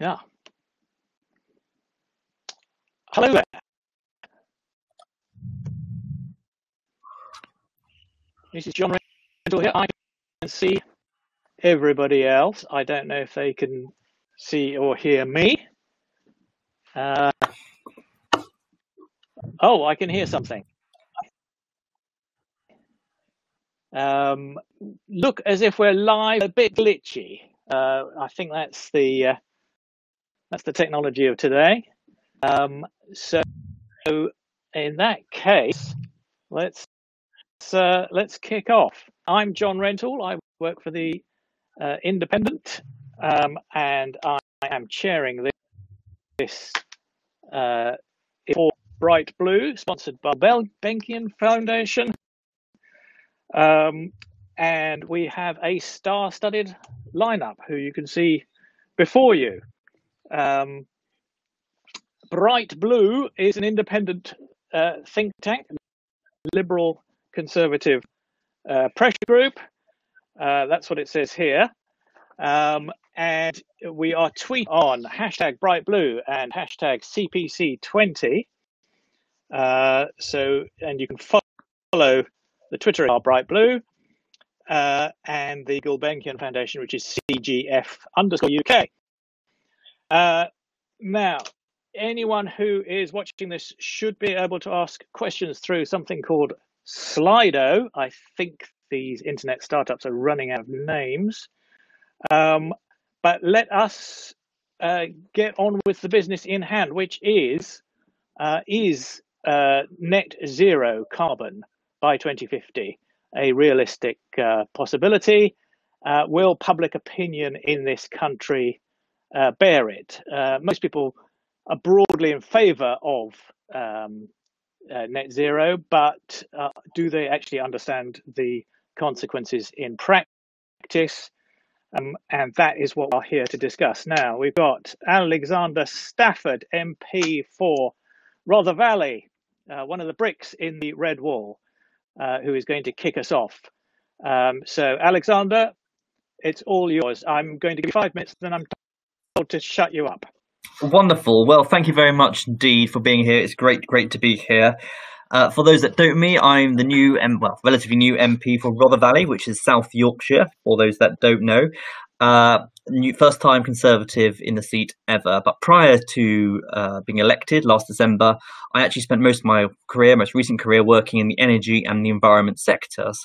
Yeah. Hello there. This is John Rentoul here. I can see everybody else. I don't know if they can see or hear me. Uh, oh, I can hear something. Um, look as if we're live, a bit glitchy. Uh, I think that's the uh, that's the technology of today. Um, so in that case, let's uh, let's kick off. I'm John Rentoul. I work for the uh, Independent, um, and I, I, am chairing this, this uh, for Bright Blue, sponsored by Bell Benkian Foundation. Um, and we have a star-studded lineup who you can see before you. Um, Bright Blue is an independent uh, think tank, liberal conservative uh, pressure group. Uh, that's what it says here. Um, and we are tweet on hashtag bright blue and hashtag CPC20. Uh, so, and you can follow the Twitter are bright blue uh, and the Gulbenkian Foundation, which is CGF underscore UK. Uh, now, anyone who is watching this should be able to ask questions through something called Slido. I think these internet startups are running out of names. Um, but let us uh, get on with the business in hand, which is uh, is uh, net zero carbon by 2050 a realistic uh, possibility? Uh, will public opinion in this country uh, bear it? most people are broadly in favour of um, net zero, but do they actually understand the consequences in practice? Um, and that is what we're here to discuss. Now, we've got Alexander Stafford, MP for Rother Valley, uh, one of the bricks in the red wall, uh, who is going to kick us off. Um, so, Alexander, it's all yours. I'm going to give you five minutes, then I'm to shut you up. Wonderful. Well, thank you very much indeed for being here. It's great, great to be here. Uh, for those that don't know me, I'm the new, M- well, relatively new MP for Rother Valley, which is South Yorkshire. For those that don't know, uh, new, first time Conservative in the seat ever. But prior to uh, being elected last December, I actually spent most of my career, most recent career, working in the energy and the environment sectors.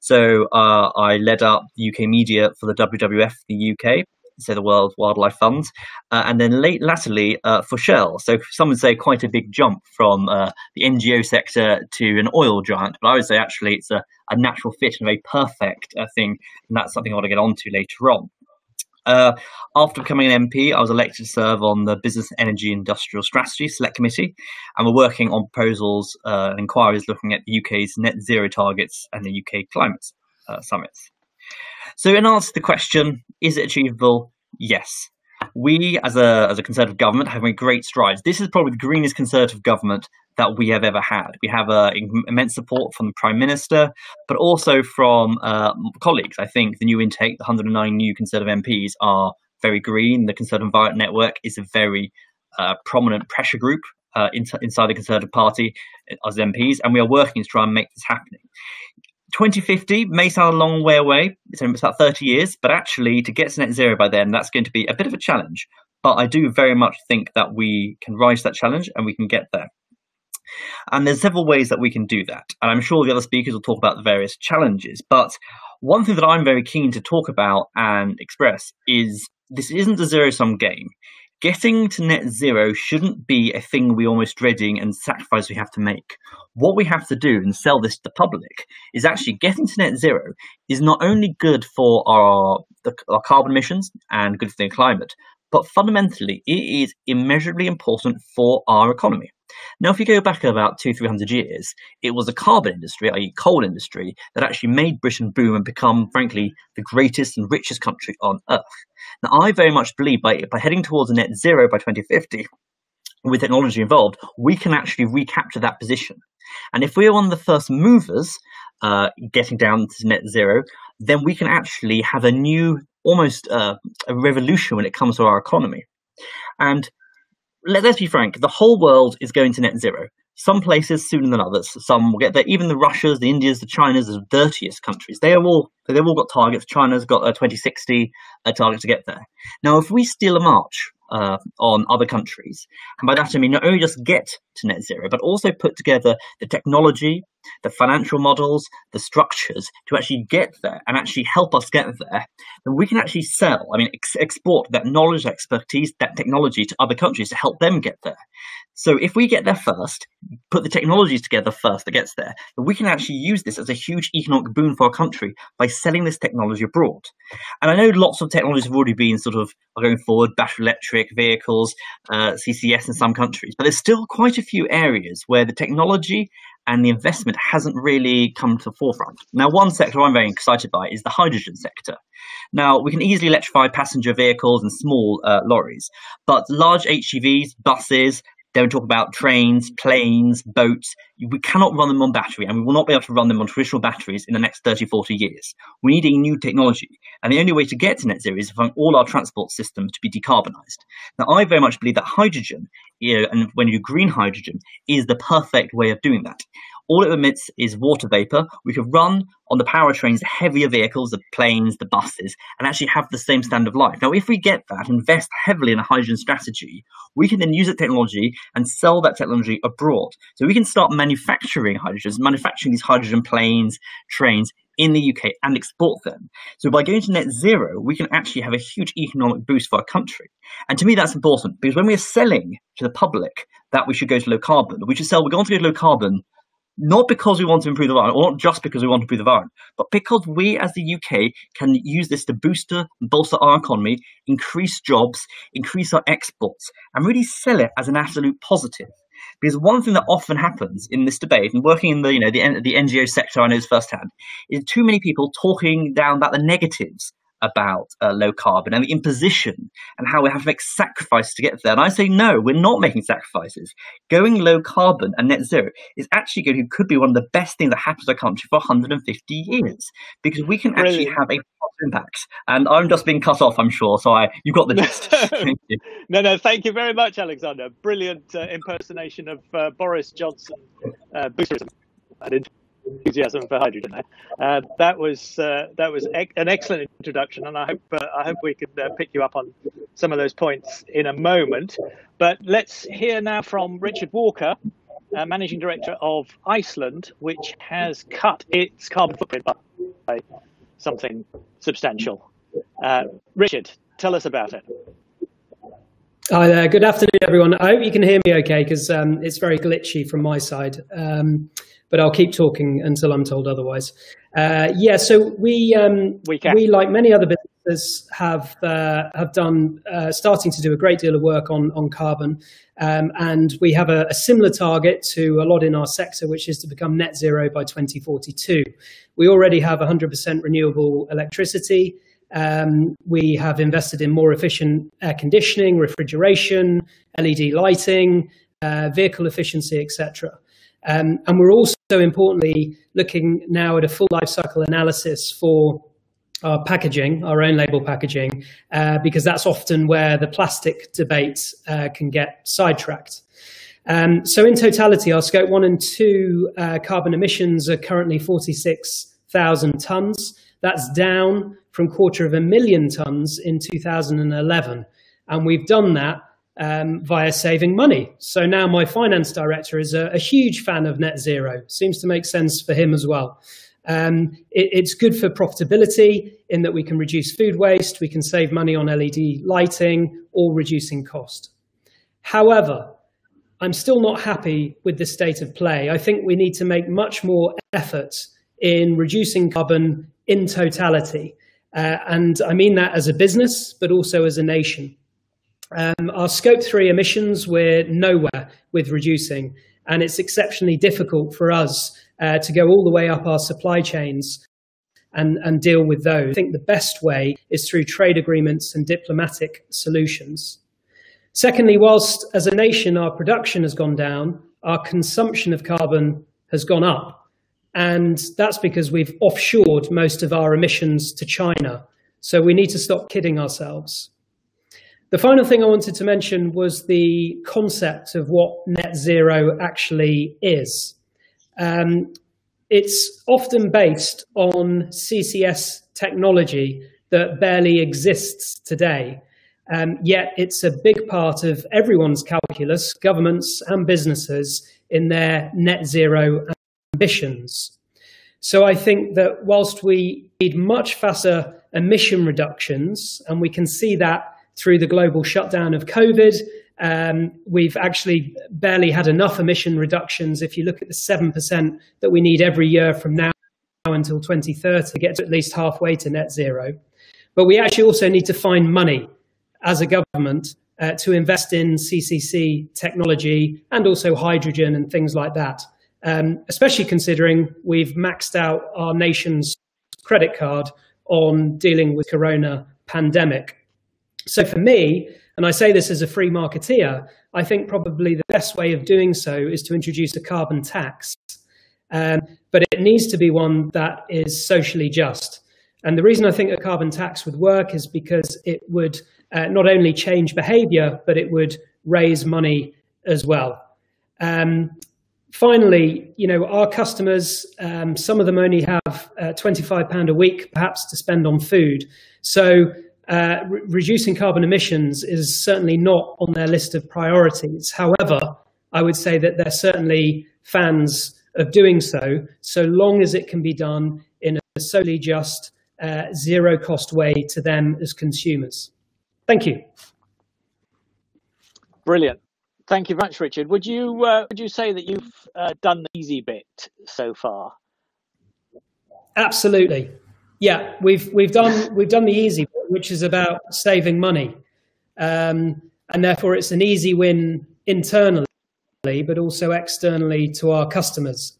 So uh, I led up the UK media for the WWF, the UK, say the World Wildlife Fund, uh, and then late latterly uh, for Shell. So some would say quite a big jump from uh, the NGO sector to an oil giant, but I would say actually it's a, a natural fit and a very perfect uh, thing, and that's something I want to get onto later on. Uh, after becoming an MP, I was elected to serve on the Business Energy Industrial Strategy Select Committee, and we're working on proposals uh, and inquiries looking at the UK's net zero targets and the UK climate summits. So, in answer to the question, is it achievable? Yes. We, as a as a conservative government, have made great strides. This is probably the greenest conservative government that we have ever had. We have uh, immense support from the prime minister, but also from uh, colleagues. I think the new intake, the 109 new conservative MPs, are very green. The Conservative Environment Network is a very uh, prominent pressure group uh, inside the Conservative Party as MPs, and we are working to try and make this happening. 2050 may sound a long way away. It's about 30 years, but actually, to get to net zero by then, that's going to be a bit of a challenge. But I do very much think that we can rise that challenge and we can get there. And there's several ways that we can do that. And I'm sure the other speakers will talk about the various challenges. But one thing that I'm very keen to talk about and express is this isn't a zero sum game getting to net zero shouldn't be a thing we're almost dreading and sacrifice we have to make. What we have to do and sell this to the public is actually getting to net zero is not only good for our, the, our carbon emissions and good for the climate, but fundamentally it is immeasurably important for our economy. Now, if you go back about two, three hundred years, it was the carbon industry, i.e., coal industry, that actually made Britain boom and become, frankly, the greatest and richest country on earth. Now, I very much believe by, by heading towards a net zero by 2050, with technology involved, we can actually recapture that position. And if we're one of the first movers uh, getting down to net zero, then we can actually have a new, almost uh, a revolution when it comes to our economy. And let, us be frank, the whole world is going to net zero. Some places sooner than others. Some will get there. Even the Russias, the Indias, the Chinas, the dirtiest countries, they are all they've all got targets. China's got a 2060 a target to get there. Now, if we steal a march uh, on other countries. And by that I mean not only just get to net zero, but also put together the technology, the financial models, the structures to actually get there and actually help us get there, then we can actually sell, I mean, ex- export that knowledge, expertise, that technology to other countries to help them get there. So if we get there first, put the technologies together first that gets there, we can actually use this as a huge economic boon for our country by selling this technology abroad. And I know lots of technologies have already been sort of going forward, battery electric vehicles, uh, CCS in some countries, but there's still quite a few areas where the technology and the investment hasn't really come to the forefront. Now, one sector I'm very excited by is the hydrogen sector. Now, we can easily electrify passenger vehicles and small uh, lorries, but large HGVs, buses, they would talk about trains, planes, boats. We cannot run them on battery, and we will not be able to run them on traditional batteries in the next 30, 40 years. We need a new technology. And the only way to get to net zero is for all our transport systems to be decarbonised. Now, I very much believe that hydrogen, you know, and when you green hydrogen, is the perfect way of doing that all it emits is water vapor. We could run on the powertrains, the heavier vehicles, the planes, the buses, and actually have the same standard of life. Now, if we get that, invest heavily in a hydrogen strategy, we can then use that technology and sell that technology abroad. So we can start manufacturing hydrogens, manufacturing these hydrogen planes, trains in the UK and export them. So by going to net zero, we can actually have a huge economic boost for our country. And to me, that's important because when we're selling to the public that we should go to low carbon, we should sell, we're going to go to low carbon not because we want to improve the environment, or not just because we want to improve the environment, but because we as the UK can use this to booster and bolster our economy, increase jobs, increase our exports, and really sell it as an absolute positive. Because one thing that often happens in this debate, and working in the you know the, the NGO sector, I know firsthand, is too many people talking down about the negatives about uh, low carbon and the imposition and how we have to make sacrifices to get there. And I say, no, we're not making sacrifices. Going low carbon and net zero is actually going to could be one of the best things that happens to our country for 150 years because we can Brilliant. actually have a impact. And I'm just being cut off, I'm sure. So I, you've got the gist. no, no, thank you very much, Alexander. Brilliant uh, impersonation of uh, Boris Johnson, uh, boosterism enthusiasm for hydrogen. Uh, that was uh, that was ec- an excellent introduction, and I hope uh, I hope we could uh, pick you up on some of those points in a moment. But let's hear now from Richard Walker, uh, managing director of Iceland, which has cut its carbon footprint by something substantial. Uh, Richard, tell us about it. Hi there. Good afternoon, everyone. I hope you can hear me okay because um, it's very glitchy from my side. Um, but I'll keep talking until I'm told otherwise. Uh, yeah, so we um, we, we, like many other businesses have uh, have done uh, starting to do a great deal of work on on carbon, um, and we have a, a, similar target to a lot in our sector, which is to become net zero by 2042. We already have 100% renewable electricity. Um, we have invested in more efficient air conditioning, refrigeration, LED lighting, uh, vehicle efficiency, etc. Um, and we're also importantly looking now at a full life cycle analysis for our packaging, our own label packaging, uh, because that's often where the plastic debate uh, can get sidetracked. Um, so in totality, our scope one and two uh, carbon emissions are currently 46,000 tonnes. That's down from quarter of a million tonnes in 2011. And we've done that um, via saving money. So now my finance director is a, a, huge fan of net zero. Seems to make sense for him as well. Um, it, it's good for profitability in that we can reduce food waste, we can save money on LED lighting, or reducing cost. However, I'm still not happy with the state of play. I think we need to make much more effort in reducing carbon in totality. Uh, and I mean that as a business, but also as a nation. Um, our scope three emissions, we're nowhere with reducing, and it's exceptionally difficult for us uh, to go all the way up our supply chains and, and deal with those. I think the best way is through trade agreements and diplomatic solutions. Secondly, whilst as a nation our production has gone down, our consumption of carbon has gone up. And that's because we've offshored most of our emissions to China. So we need to stop kidding ourselves. The final thing I wanted to mention was the concept of what net zero actually is. Um, it's often based on CCS technology that barely exists today. Um, yet it's a big part of everyone's calculus, governments and businesses, in their net zero ambitions. So I think that whilst we need much faster emission reductions, and we can see that through the global shutdown of COVID, um, we've actually barely had enough emission reductions. If you look at the 7% that we need every year from now until 2030 to get to at least halfway to net zero. But we actually also need to find money as a government uh, to invest in CCS technology and also hydrogen and things like that, um, especially considering we've maxed out our nation's credit card on dealing with corona pandemic. So for me, and I say this as a free marketeer, I think probably the best way of doing so is to introduce a carbon tax. Um, but it needs to be one that is socially just. And the reason I think a carbon tax would work is because it would uh, not only change behavior, but it would raise money as well. Um, finally, you know, our customers, um, some of them only have uh, £25 a week perhaps to spend on food. So uh, re reducing carbon emissions is certainly not on their list of priorities. However, I would say that they're certainly fans of doing so, so long as it can be done in a solely just uh, zero cost way to them as consumers. Thank you. Brilliant. Thank you very much, Richard. Would you uh, would you say that you've uh, done the easy bit so far? Absolutely. Yeah, we've we've done we've done the easy which is about saving money, um, and therefore it's an easy win internally, but also externally to our customers.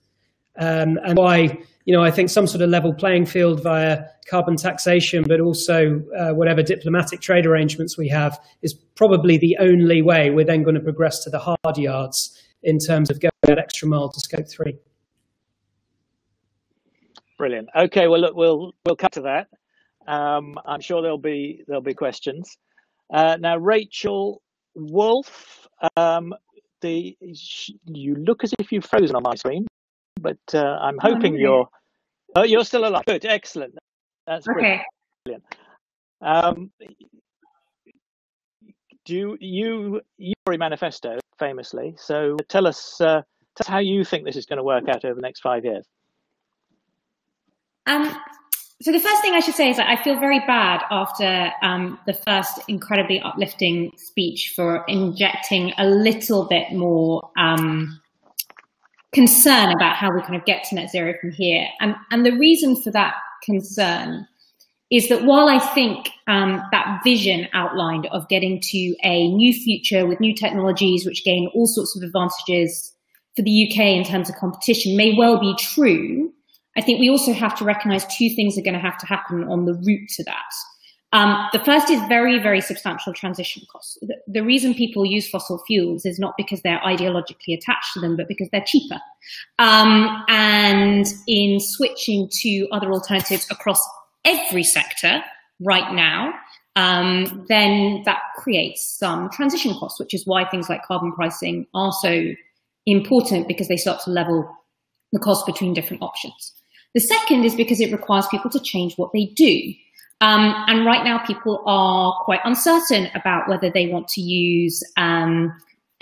Um, and why you know, I think some sort of level playing field via carbon taxation, but also uh, whatever diplomatic trade arrangements we have is probably the only way we're then going to progress to the hard yards in terms of going that extra mile to scope three. Brilliant. Okay, well, look, we'll we'll cut to that. Um, I'm sure there'll be there'll be questions. Uh, now, Rachel Wolf, um, the you look as if you've frozen on my screen but uh, I'm hoping you're oh you're still alive. Good, excellent. That's okay. brilliant. Um, do you you manifesto famously? So tell us uh, tell us how you think this is going to work out over the next five years. Um, so the first thing I should say is that I feel very bad after um, the first incredibly uplifting speech for injecting a little bit more um, concern about how we kind of get to net zero from here. And, and the reason for that concern is that while I think um, that vision outlined of getting to a new future with new technologies which gain all sorts of advantages for the UK in terms of competition may well be true, I think we also have to recognize two things are going to have to happen on the route to that. Um, the first is very, very substantial transition costs. The, the, reason people use fossil fuels is not because they're ideologically attached to them, but because they're cheaper. Um, and in switching to other alternatives across every sector right now, um, then that creates some transition costs, which is why things like carbon pricing are so important because they start to level the cost between different options. The second is because it requires people to change what they do. Um, and right now, people are quite uncertain about whether they want to use um,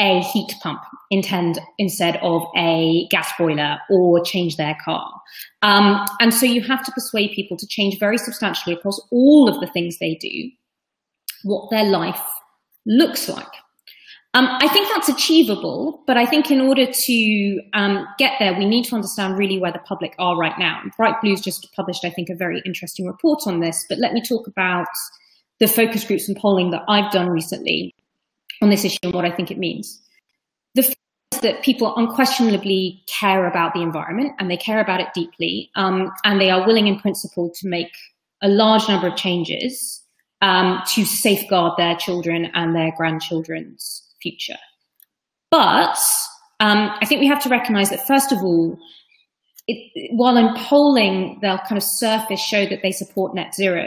a heat pump intend, instead of a gas boiler or change their car. Um, and so you have to persuade people to change very substantially across all of the things they do, what their life looks like. Um, I think that's achievable, but I think in order to um, get there, we need to understand really where the public are right now. Bright Blue's just published, I think, a very interesting report on this, but let me talk about the focus groups and polling that I've done recently on this issue and what I think it means. The first is that people unquestionably care about the environment and they care about it deeply, um, and they are willing in principle to make a large number of changes um, to safeguard their children and their grandchildren's future. But um, I think we have to recognize that, first of all, it, while in polling, they'll kind of surface show that they support net zero.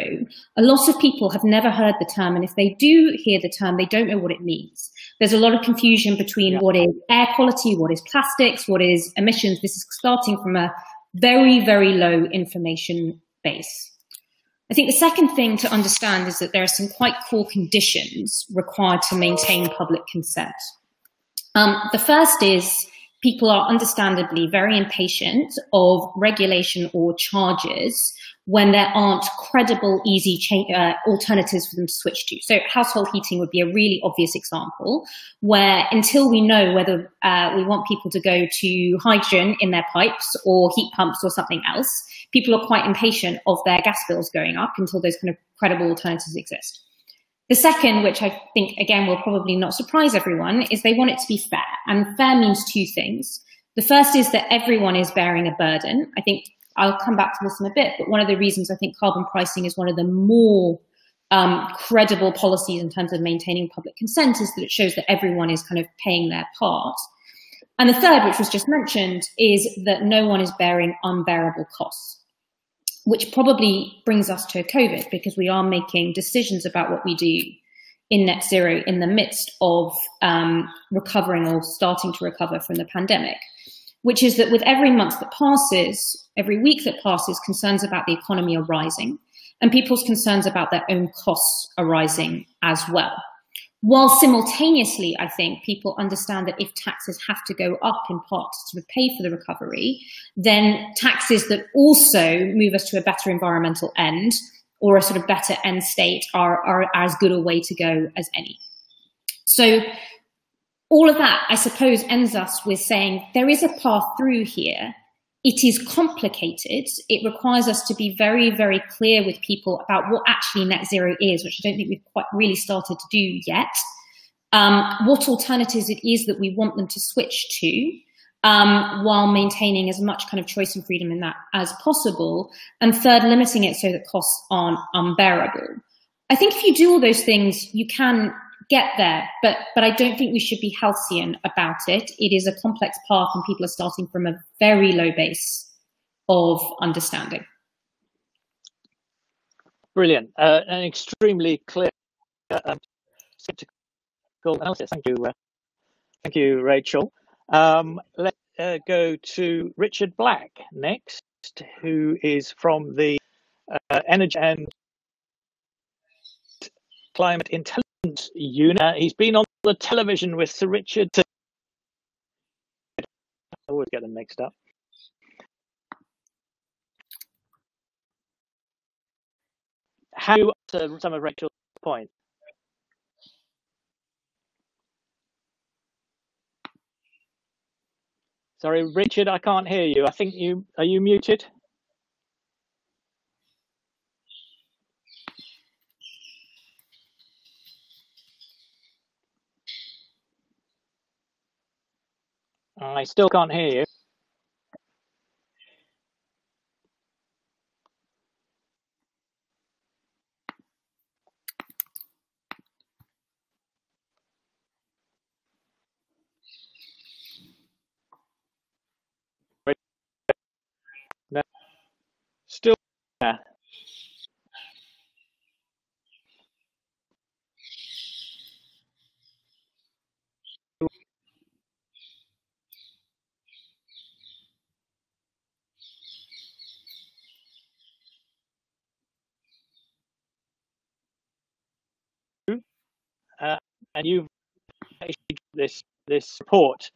A lot of people have never heard the term, and if they do hear the term, they don't know what it means. There's a lot of confusion between yeah. what is air quality, what is plastics, what is emissions. This is starting from a very, very low information base. I think the second thing to understand is that there are some quite core conditions required to maintain public consent. Um, the first is people are understandably very impatient of regulation or charges when there aren't credible, easy uh, alternatives for them to switch to. So household heating would be a really obvious example where until we know whether uh, we want people to go to hydrogen in their pipes or heat pumps or something else, people are quite impatient of their gas bills going up until those kind of credible alternatives exist. The second, which I think again will probably not surprise everyone, is they want it to be fair. And fair means two things. The first is that everyone is bearing a burden. I think I'll come back to this in a bit, but one of the reasons I think carbon pricing is one of the more um, credible policies in terms of maintaining public consent is that it shows that everyone is kind of paying their part. And the third, which was just mentioned, is that no one is bearing unbearable costs which probably brings us to COVID because we are making decisions about what we do in net zero in the midst of um, recovering or starting to recover from the pandemic, which is that with every month that passes, every week that passes, concerns about the economy are rising and people's concerns about their own costs are rising as well. While simultaneously, I think people understand that if taxes have to go up in part to pay for the recovery, then taxes that also move us to a better environmental end or a sort of better end state are, are as good a way to go as any. So all of that, I suppose, ends us with saying there is a path through here it is complicated. It requires us to be very, very clear with people about what actually net zero is, which I don't think we've quite really started to do yet. Um, what alternatives it is that we want them to switch to, um, while maintaining as much kind of choice and freedom in that as possible. And third, limiting it so that costs aren't unbearable. I think if you do all those things, you can get there, but but I don't think we should be halcyon about it. It is a complex path, and people are starting from a very low base of understanding. Brilliant, uh, an extremely clear, uh, analysis. Thank you, uh, thank you, Rachel. Um, let's uh, go to Richard Black next, who is from the uh, Energy and Climate Intelligence unit. Uh, he's been on the television with Sir Richard. I always get them mixed up. How to some of Rachel's points? Sorry, Richard, I can't hear you. I think you are you muted? Uh, I still can't hear you. Still there. uh, and you've issued this this report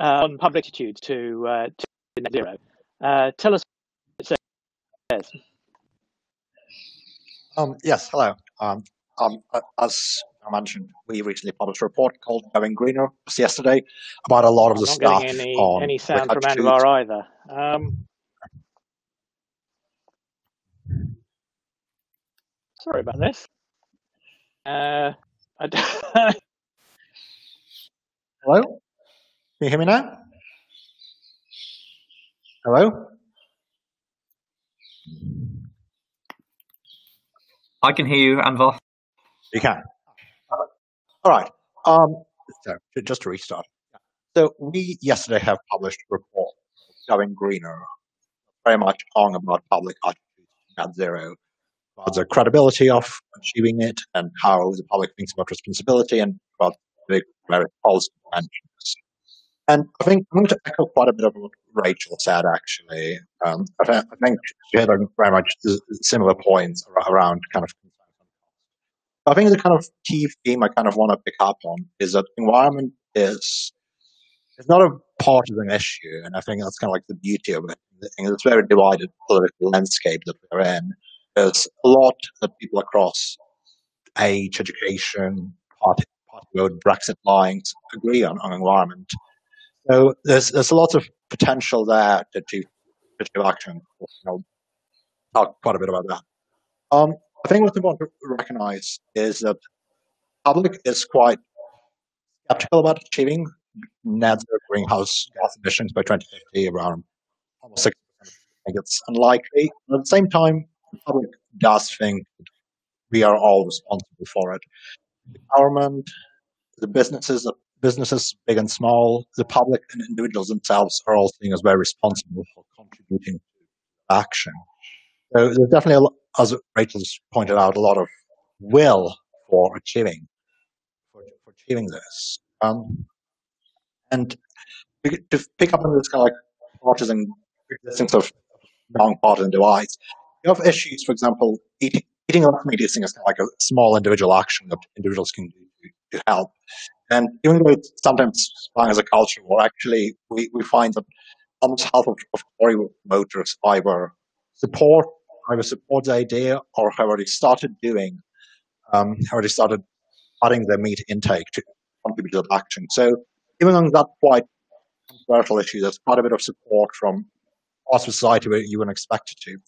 uh, on public attitudes to, uh, to net zero. Uh, tell us what it says. Um, yes, hello. Um, um, uh, as I mentioned, we recently published a report called Going Greener just yesterday about a lot of I'm the stuff any, on any sound from Anvar either. Um, sorry about this. Uh, Hello? Can you hear me now? Hello? I can hear you, Anvar. You can. All right. Um, so just to restart. So we yesterday have published a report going greener very much on about public attitude to net zero, about the credibility of achieving it, and how the public thinks about responsibility, and about the various policy dimensions. And I think I'm going to echo quite a bit of what Rachel said, actually. Um, I, th- I, think she had very much similar points around kind of I think the kind of key theme I kind of want to pick up on is that environment is it's not a partisan issue, and I think that's kind of like the beauty of it. It's a very divided political landscape that we're in. There's a lot that people across age, education, party, party vote, Brexit lines agree on, on environment. So there's there's a lot of potential there to do to action. You know, talk quite a bit about that. Um, I think what's important to recognize is that public is quite skeptical about achieving net zero greenhouse gas emissions by 2050, around almost 60%. I think it's unlikely. But at the same time, the public does think we are all responsible for it. The government, the businesses, the businesses, big and small, the public and individuals themselves are all seen as very responsible for contributing to action. So there's definitely, a, as Rachel's pointed out, a lot of will for achieving for, for achieving this. Um, and to pick up on this kind of like partisan existence of non-partisan divides, you have issues, for example, eating, eating less meat is like a small individual action that individuals can do to, help. And even though it's sometimes sprung as a culture war, actually we, we find that almost half of, of Tory voters either support either support the idea or have already started doing, um, have already started cutting their meat intake to contribute to that action. So even on that quite controversial issue, there's quite a bit of support from of society where you wouldn't expect it to.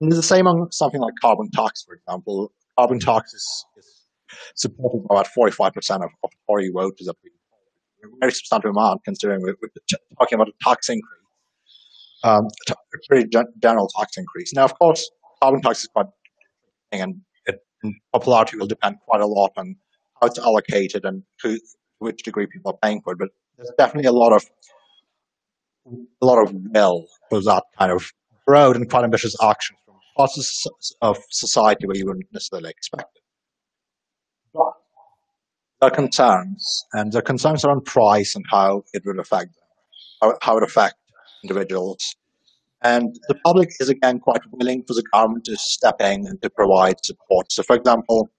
And there's the same on something like carbon tax, for example. Carbon tax is, is supported by about 45% of, of Tory voters, a very substantial amount considering we're, we're talking about a tax increase, um, a pretty general tax increase. Now, of course, carbon tax is quite and, it, and popularity will depend quite a lot on how it's allocated and who, to which degree people are paying for it. But there's definitely a lot of a lot of will for that kind of broad and quite ambitious action parts of society where you wouldn't necessarily expect it. But there are concerns, and the concerns around price and how it would affect them, how, it affect individuals and the public is again quite willing for the government to step in and to provide support. So, for example,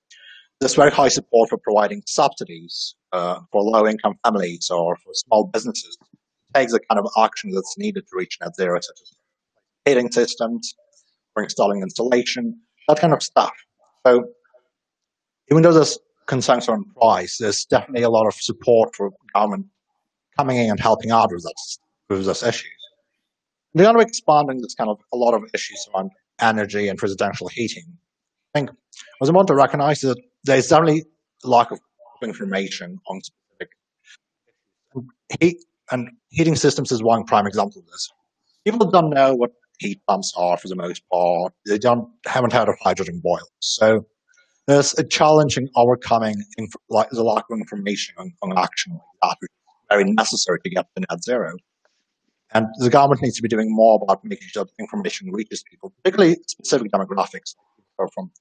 there's very high support for providing subsidies uh, for low income families or for small businesses. It takes the kind of action that's needed to reach net zero, such as heating systems, installing installation, that kind of stuff. So, even though there's concerns on price, there's definitely a lot of support for government coming in and helping out with, that, with those issues. Going to be expanding this kind of a lot of issues around energy and residential heating. I think what I want to recognize that there's definitely lack of information on specific heat and heating systems is one prime example of this. People don't know what heat pumps are for the most part. They don't haven't had a hydrogen boilers. So there's a challenge in overcoming inf- like the lack of information on, on action like that, which is very necessary to get to net zero. And the government needs to be doing more about making sure that information reaches people, particularly specific demographics from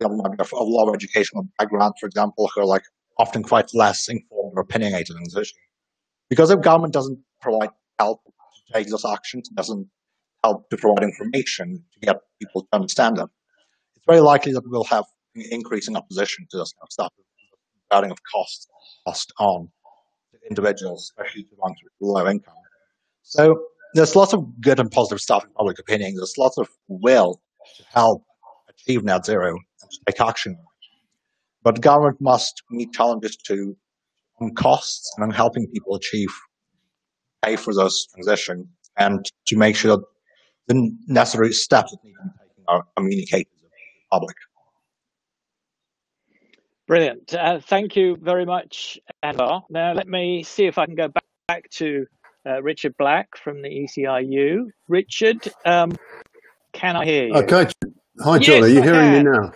people of lower educational background, for example, who are like often quite less informed or opinionated on this issue. Because if government doesn't provide help to take those actions, doesn't help to provide information to get people to understand them, it's very likely that we'll have increasing opposition to this kind of stuff, regarding of costs cost on to individuals, especially to ones with low income. So there's lots of good and positive stuff in public opinion. There's lots of will to help achieve net zero and to take action. But government must meet challenges to on costs and on helping people achieve pay for those transition and to make sure that the necessary steps that need to be taken are communicated to the public. Brilliant. Uh, thank you very much, Edgar. Now let me see if I can go back, back to uh, Richard Black from the ECIU. Richard, um, can I hear you? Okay. Hi, John. Yes, are you I hearing can. me now?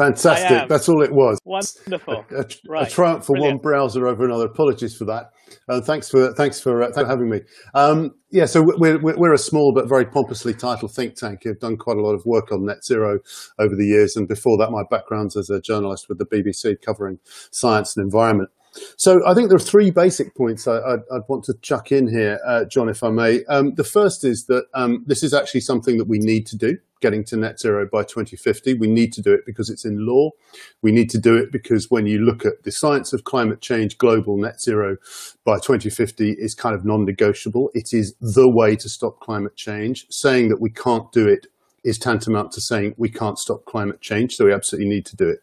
Fantastic. That's all it was. Wonderful. A, a, right. a triumph for Brilliant. one browser over another. Apologies for that. Uh, thanks for thanks for, uh, thanks for having me. Um, yeah, so we're, we're a small but very pompously titled think tank. I've done quite a lot of work on net zero over the years, and before that, my background's as a journalist with the BBC covering science and environment. So I think there are three basic points I, would want to chuck in here, uh, John, if I may. Um, the first is that um, this is actually something that we need to do, getting to net zero by 2050. We need to do it because it's in law. We need to do it because when you look at the science of climate change, global net zero by 2050 is kind of non-negotiable. It is the way to stop climate change. Saying that we can't do it is tantamount to saying we can't stop climate change, so we absolutely need to do it.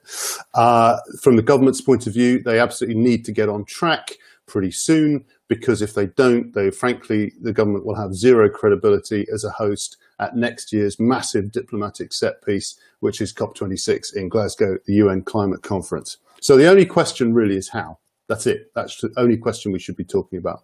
Uh, from the government's point of view, they absolutely need to get on track pretty soon because if they don't, they frankly, the government will have zero credibility as a host at next year's massive diplomatic set piece, which is COP26 in Glasgow, the UN climate conference. So the only question really is how. That's it. That's the only question we should be talking about.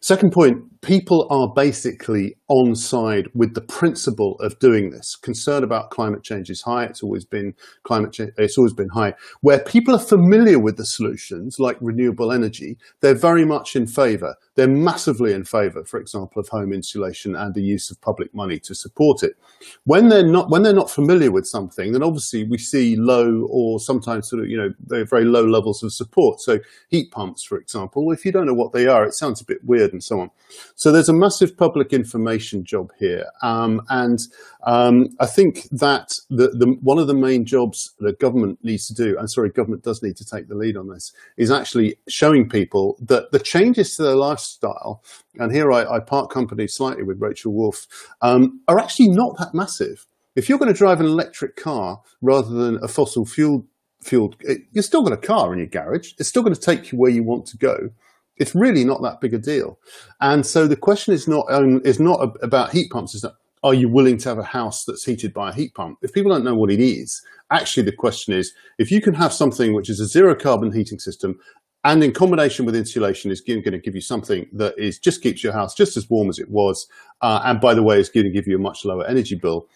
Second point, people are basically on side with the principle of doing this. Concern about climate change is high. It's always been climate change. It's always been high. Where people are familiar with the solutions, like renewable energy, they're very much in favour. They're massively in favour, for example, of home insulation and the use of public money to support it. When they're not, when they're not familiar with something, then obviously we see low or sometimes sort of you know very low levels of support. So heat pumps, for example, if you don't know what they are, it sounds a bit weird and so on. So there's a massive public information job here. Um, and um, I think that the, the, one of the main jobs that government needs to do, and sorry, government does need to take the lead on this, is actually showing people that the changes to their lifestyle, and here I, I part company slightly with Rachel Wolf, um, are actually not that massive. If you're going to drive an electric car rather than a fossil fuel fueled, you're still got a car in your garage. It's still going to take you where you want to go it's really not that big a deal. And so the question is not um, is not about heat pumps. Is that are you willing to have a house that's heated by a heat pump? If people don't know what it is, actually the question is if you can have something which is a zero carbon heating system and in combination with insulation is going to give you something that is just keeps your house just as warm as it was, uh, and by the way, is going to give you a much lower energy bill.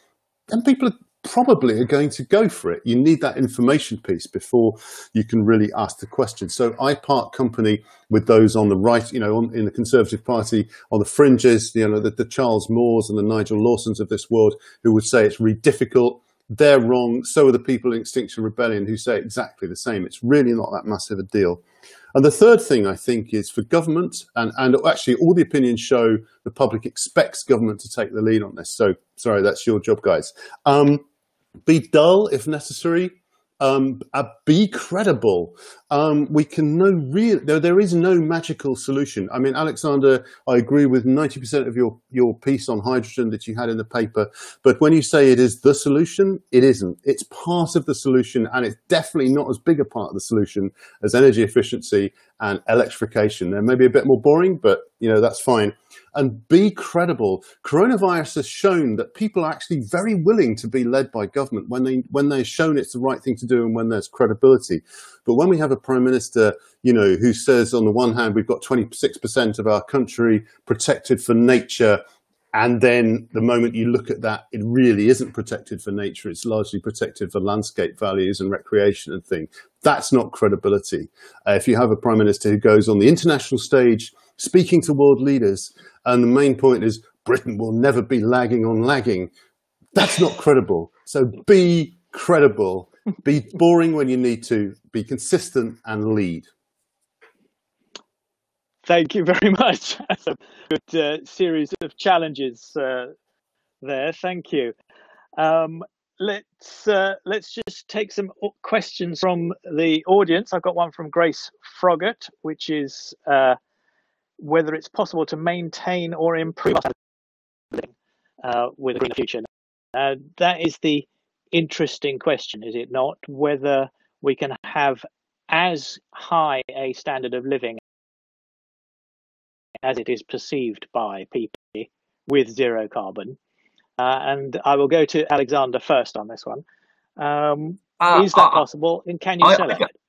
Then people are probably are going to go for it. You need that information piece before you can really ask the question. So I part company with those on the right, you know, on, in the Conservative Party, on the fringes, you know, the, the Charles Moores and the Nigel Lawsons of this world who would say it's really difficult. They're wrong. So are the people in Extinction Rebellion who say exactly the same. It's really not that massive a deal. And the third thing I think is for government, and, and actually all the opinions show the public expects government to take the lead on this. So sorry, that's your job, guys. Um, be dull if necessary. Um, uh, be credible. Um, we can no real there, there is no magical solution. I mean, Alexander, I agree with ninety percent of your your piece on hydrogen that you had in the paper. But when you say it is the solution, it isn't. It's part of the solution, and it's definitely not as big a part of the solution as energy efficiency and electrification. They may be a bit more boring, but you know that's fine and be credible. Coronavirus has shown that people are actually very willing to be led by government when they when they're shown it's the right thing to do and when there's credibility. But when we have a prime minister, you know, who says on the one hand we've got 26% of our country protected for nature and then the moment you look at that, it really isn't protected for nature. It's largely protected for landscape values and recreation and things. That's not credibility. Uh, if you have a prime minister who goes on the international stage speaking to world leaders and the main point is Britain will never be lagging on lagging. That's not credible. So be credible, be boring when you need to, be consistent and lead. Thank you very much. A good uh, series of challenges uh, there. Thank you. Um, let's uh, let's just take some questions from the audience. I've got one from Grace Froggatt, which is uh, whether it's possible to maintain or improve uh, with a greener future. Uh, that is the interesting question, is it not? Whether we can have as high a standard of living as it is perceived by people with zero carbon. Uh, and I will go to Alexander first on this one. Um, uh, is that possible? And can you I, sell I, it?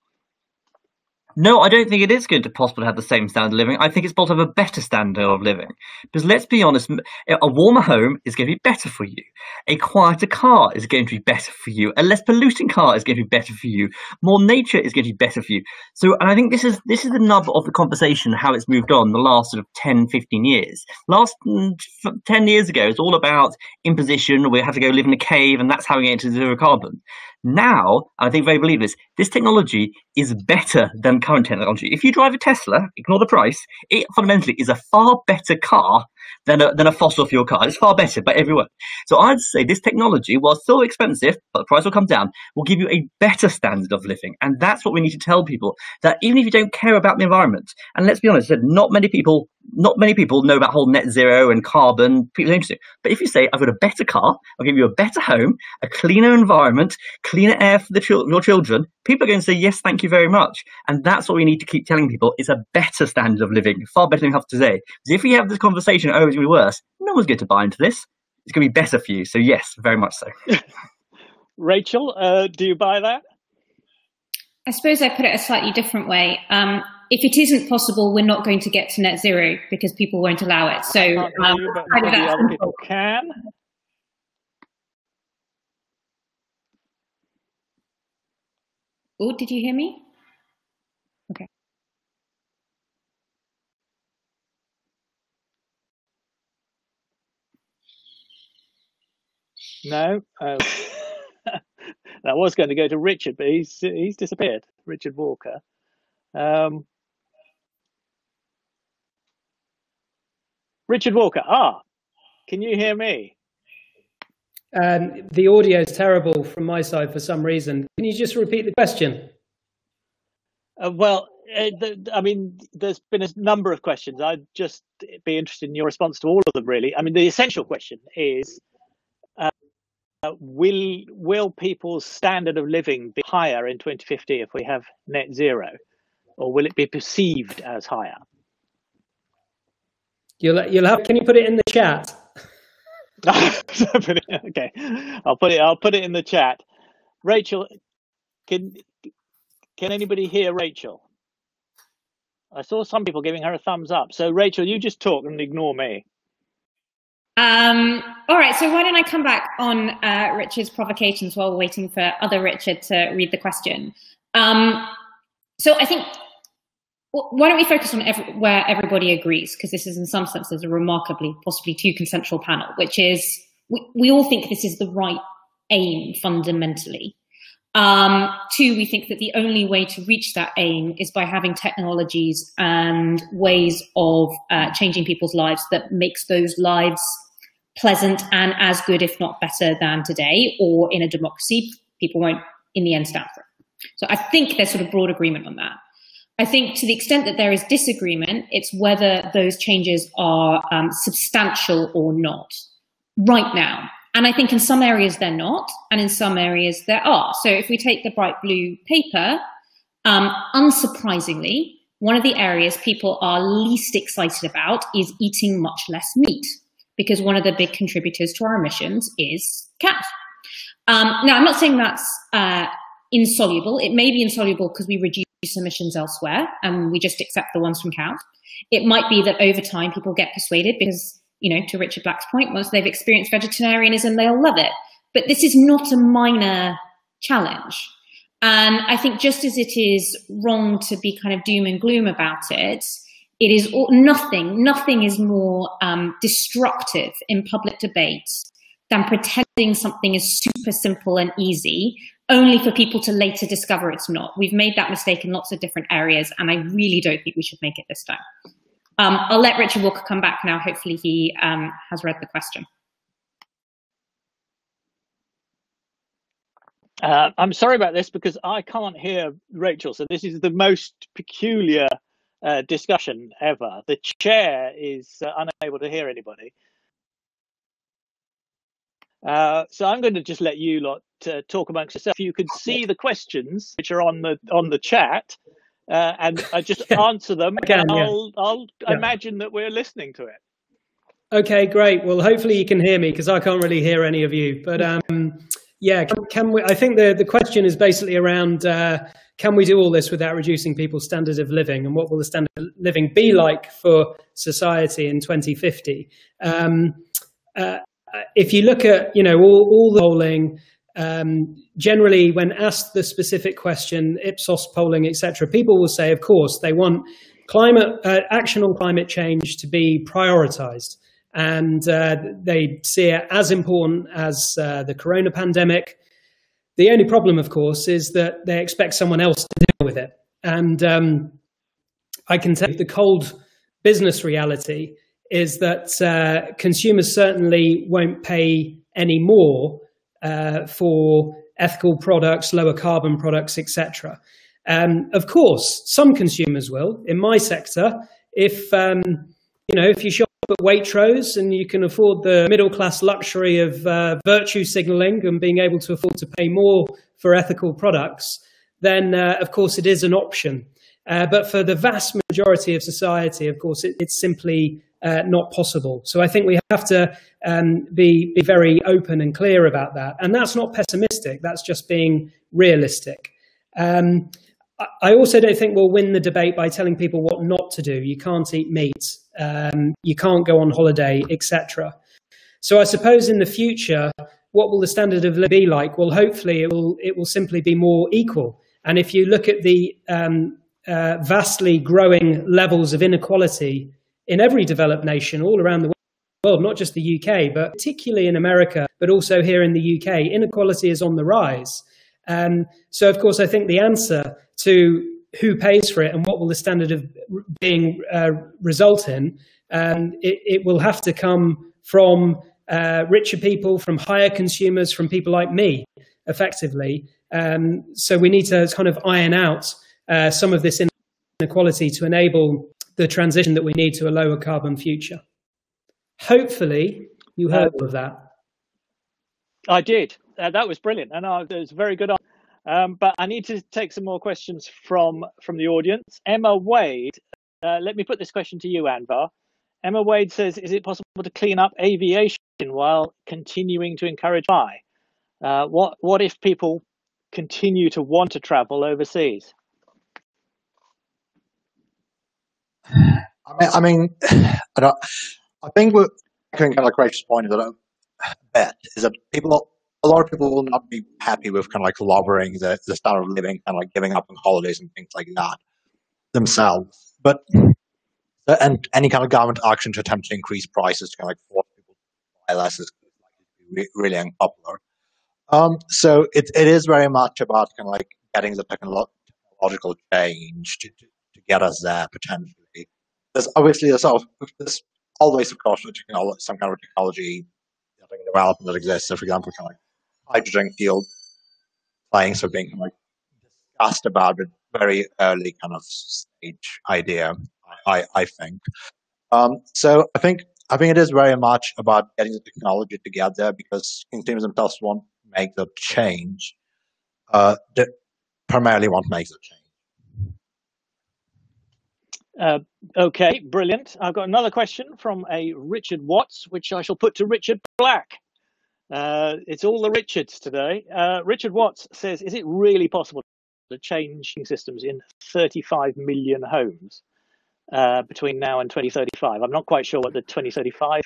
No, I don't think it is going to possible to have the same standard of living. I think it's possible to have a better standard of living. Because let's be honest, a warmer home is going to be better for you. A quieter car is going to be better for you. A less polluting car is going to be better for you. More nature is going to be better for you. So, and I think this is this is the nub of the conversation, how it's moved on the last sort of 10, 15 years. Last mm, 10 years ago, it's all about imposition. We have to go live in a cave, and that's how we get into zero carbon. Now, I think very believe this, this technology is better than current technology. If you drive a Tesla, ignore the price, it fundamentally is a far better car than a, than a fossil fuel car. It's far better by everyone. So I'd say this technology, while still expensive, but the price will come down, will give you a better standard of living. And that's what we need to tell people that even if you don't care about the environment, and let's be honest, not many people not many people know about whole net zero and carbon. People are interested. But if you say, I've got a better car, I'll give you a better home, a cleaner environment, cleaner air for the your children, people are going to say, yes, thank you very much. And that's what we need to keep telling people. It's a better standard of living, far better than we have today. Because if we have this conversation, oh, it's going to be worse, no one's going to buy into this. It's going to be better for you. So yes, very much so. Rachel, uh, do you buy that? I suppose I put it a slightly different way. Um, if it isn't possible, we're not going to get to net zero because people won't allow it. So um, you, other people can. Oh, did you hear me? No. Uh, that was going to go to Richard, but he's he's disappeared. Richard Walker. Um, Richard Walker. Ah, can you hear me? Um, the audio is terrible from my side for some reason. Can you just repeat the question? Uh, well, uh, the, I mean, there's been a number of questions. I'd just be interested in your response to all of them, really. I mean, the essential question is uh, will will people's standard of living be higher in 2050 if we have net zero, or will it be perceived as higher? You'll you'll have. Can you put it in the chat? okay, I'll put it. I'll put it in the chat. Rachel, can can anybody hear Rachel? I saw some people giving her a thumbs up. So Rachel, you just talk and ignore me. Um, all right, so why don't I come back on uh, Richard's provocations while we're waiting for other Richard to read the question? Um, so I think why don't we focus on every, where everybody agrees? Because this is, in some senses, a remarkably, possibly too consensual panel, which is we, we all think this is the right aim fundamentally. Um, two, we think that the only way to reach that aim is by having technologies and ways of uh, changing people's lives that makes those lives pleasant and as good, if not better, than today. Or in a democracy, people won't, in the end, stand for it. So I think there's sort of broad agreement on that. I think to the extent that there is disagreement, it's whether those changes are um, substantial or not right now. And I think in some areas they're not, and in some areas there are. So if we take the bright blue paper, um, unsurprisingly, one of the areas people are least excited about is eating much less meat, because one of the big contributors to our emissions is cows. Um, now, I'm not saying that's uh, insoluble. It may be insoluble because we reduce emissions elsewhere and we just accept the ones from cows. It might be that over time people get persuaded because, you know, to Richard Black's point, once they've experienced vegetarianism, they'll love it. But this is not a minor challenge. And I think just as it is wrong to be kind of doom and gloom about it, it is all, nothing, nothing is more um, destructive in public debate than pretending something is super simple and easy only for people to later discover it's not. We've made that mistake in lots of different areas, and I really don't think we should make it this time. Um, I'll let Richard Walker come back now. Hopefully, he um, has read the question. Uh, I'm sorry about this because I can't hear Rachel. So this is the most peculiar uh, discussion ever. The chair is uh, unable to hear anybody. Uh, so I'm going to just let you lot uh, talk amongst yourself. You can see the questions which are on the on the chat, uh, and I just yeah. answer them. Can, and I'll yeah. I'll yeah. imagine that we're listening to it. Okay, great. Well, hopefully you can hear me because I can't really hear any of you. But um, yeah, can, can, we? I think the the question is basically around uh, can we do all this without reducing people's standard of living? And what will the standard of living be like for society in 2050? Um, uh, if you look at you know all, all the polling, um, generally when asked the specific question, Ipsos polling, etc., people will say, of course, they want climate uh, action on climate change to be prioritized, and uh, they see it as important as uh, the corona pandemic. The only problem, of course, is that they expect someone else to deal with it, and um, I can tell you the cold business reality is that uh, consumers certainly won't pay any more uh, for ethical products, lower carbon products, etc. Um, of course, some consumers will. In my sector, if um, you know, if you shop at Waitrose and you can afford the middle class luxury of uh, virtue signaling and being able to afford to pay more for ethical products, then uh, of course it is an option. Uh, but for the vast majority of society, of course, it, it's simply uh, not possible. So I think we have to um, be, be very open and clear about that. And that's not pessimistic, that's just being realistic. Um, I also don't think we'll win the debate by telling people what not to do. You can't eat meat, um, you can't go on holiday, etc. So I suppose in the future, what will the standard of living be like? Well, hopefully it will it will simply be more equal. And if you look at the um, uh, vastly growing levels of inequality in every developed nation all around the world, not just the UK, but particularly in America, but also here in the UK, inequality is on the rise. Um, so, of course, I think the answer to who pays for it and what will the standard of being uh, result in, um, it, it, will have to come from uh, richer people, from higher consumers, from people like me, effectively. Um, so we need to kind of iron out uh, some of this inequality to enable the transition that we need to a lower carbon future. Hopefully, you heard uh, of that. I did. Uh, that was brilliant, and uh, it was very good. Um, but I need to take some more questions from from the audience. Emma Wade, uh, let me put this question to you, Anvar. Emma Wade says, "Is it possible to clean up aviation while continuing to encourage fly? Uh, what what if people continue to want to travel overseas?" I mean, I, mean, I, I think what kind of like Rachel's point that I bet is that people, a lot of people will not be happy with kind of like lowering the, the standard of living, kind of like giving up on holidays and things like that themselves. But and any kind of government action to attempt to increase prices to kind of like force people to buy less is really unpopular. Um, so it, it is very much about kind of like getting the technological change to, to, to get us there potentially there's obviously a sort of there's always, of course, some kind of technology development that exists. So, for example, kind of like hydrogen fuel planes so being kind of discussed about it very early kind of stage idea. I I think. Um, so I think I think it is very much about getting the technology together because consumers themselves won't make the change. Uh, primarily won't make the change. Uh, okay, brilliant. I've got another question from a Richard Watts, which I shall put to Richard Black. Uh, it's all the Richards today. Uh, Richard Watts says, "Is it really possible to change systems in 35 million homes uh, between now and 2035?" I'm not quite sure what the 2035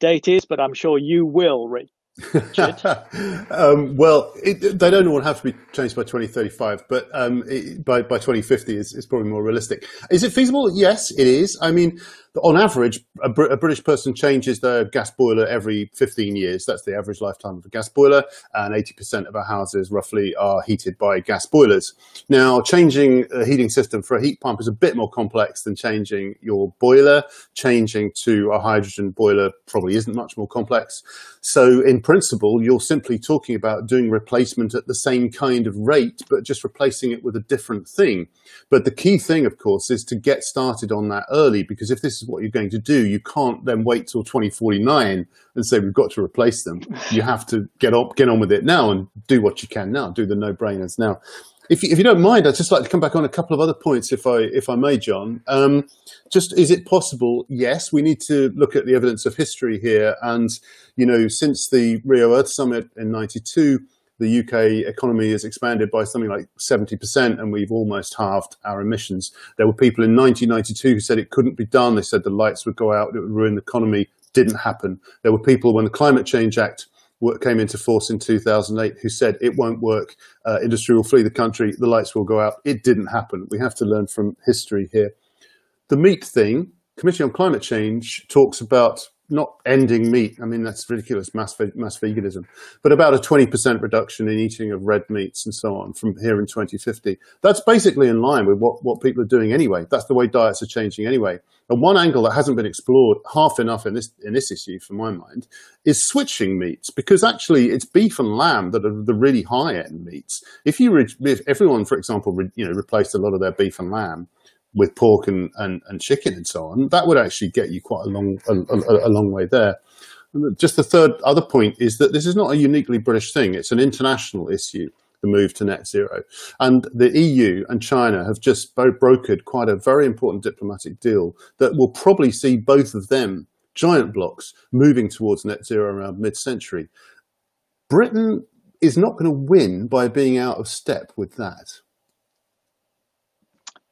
date is, but I'm sure you will, Rich. um, well, it, they don't all have to be changed by 2035, but um, it, by, by 2050 is, is probably more realistic. Is it feasible? Yes, it is. I mean, on average, a, Br- a, British person changes their gas boiler every 15 years. That's the average lifetime of a gas boiler, and 80% of our houses roughly are heated by gas boilers. Now, changing a heating system for a heat pump is a bit more complex than changing your boiler. Changing to a hydrogen boiler probably isn't much more complex. So, in principle, you're simply talking about doing replacement at the same kind of rate, but just replacing it with a different thing. But the key thing, of course, is to get started on that early, because if this is what you're going to do, you can't then wait till 2049 and say we've got to replace them. You have to get up, get on with it now, and do what you can now. Do the no-brainers now. If you, if you don't mind, I'd just like to come back on a couple of other points, if I if I may, John. Um, just is it possible? Yes, we need to look at the evidence of history here, and you know, since the Rio Earth Summit in '92, the UK economy has expanded by something like 70% and we've almost halved our emissions. There were people in 1992 who said it couldn't be done. They said the lights would go out, it would ruin the economy. Didn't happen. There were people when the Climate Change Act came into force in 2008 who said it won't work, uh, industry will flee the country, the lights will go out. It didn't happen. We have to learn from history here. The meat thing, Committee on Climate Change talks about not ending meat. I mean, that's ridiculous, mass, mass veganism, but about a 20% reduction in eating of red meats and so on from here in 2050. That's basically in line with what, what people are doing anyway. That's the way diets are changing anyway. And one angle that hasn't been explored half enough in this, in this issue, for my mind, is switching meats, because actually it's beef and lamb that are the really high end meats. If you, if everyone, for example, you know, replaced a lot of their beef and lamb with pork and, and, and chicken and so on, that would actually get you quite a long, a, a, a long way there. Just the third other point is that this is not a uniquely British thing. It's an international issue, the move to net zero. And the EU and China have just brokered quite a very important diplomatic deal that will probably see both of them, giant blocks, moving towards net zero around mid-century. Britain is not going to win by being out of step with that.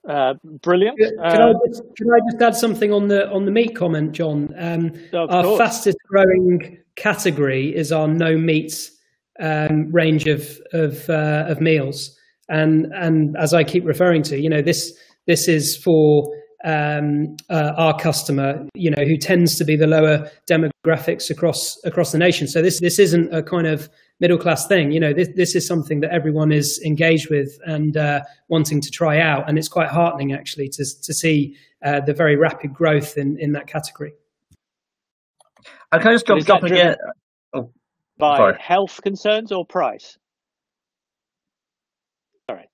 Uh, brilliant. Can, uh, I just, can, I just, add something on the on the meat comment, John? Um, our course. fastest growing category is our no meats um, range of of, uh, of meals, and and as I keep referring to, you know, this this is for um, uh, our customer, you know, who tends to be the lower demographics across across the nation. So this this isn't a kind of middle class thing. You know, this, this is something that everyone is engaged with and uh, wanting to try out. And it's quite heartening actually to, to see uh, the very rapid growth in, in that category. I can I just jump again? Oh, by sorry. health concerns or price? Sorry.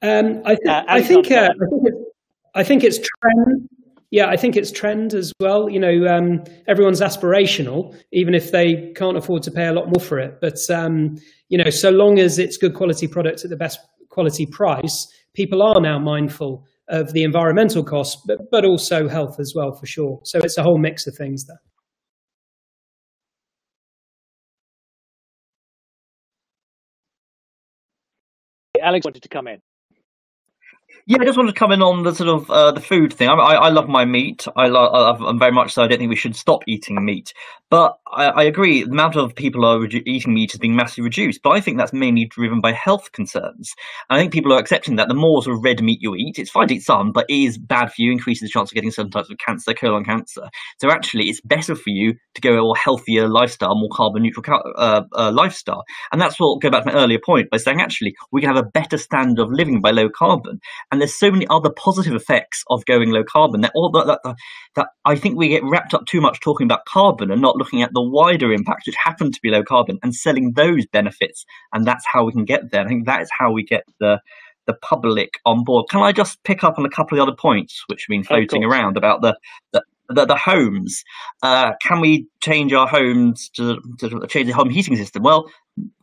Um, I, th- uh, I, think, uh, I, think it's, I think it's trend yeah, I think it's trend as well. You know, um, everyone's aspirational, even if they can't afford to pay a lot more for it. But um, you know, so long as it's good quality product at the best quality price, people are now mindful of the environmental costs, but but also health as well, for sure. So it's a whole mix of things there. Alex wanted to come in. Yeah, I just wanted to come in on the sort of uh, the food thing. I, I, I, love my meat. I love, I'm very much so. I don't think we should stop eating meat. But I, I agree, the amount of people are redu- eating meat is being massively reduced. But I think that's mainly driven by health concerns. And I think people are accepting that the more sort of red meat you eat, it's fine to eat some, but it is bad for you, increases the chance of getting certain types of cancer, colon cancer. So actually, it's better for you to go a more healthier lifestyle, more carbon neutral uh, uh, lifestyle. And that's what go back to my earlier point by saying actually we can have a better standard of living by low carbon. And there's so many other positive effects of going low carbon that all that, that, that I think we get wrapped up too much talking about carbon and not looking at the wider impacts, which happen to be low carbon, and selling those benefits. And that's how we can get there. I think that is how we get the the public on board. Can I just pick up on a couple of other points which have been floating around about the, the the, the homes. Uh, can we change our homes to, to change the home heating system? Well,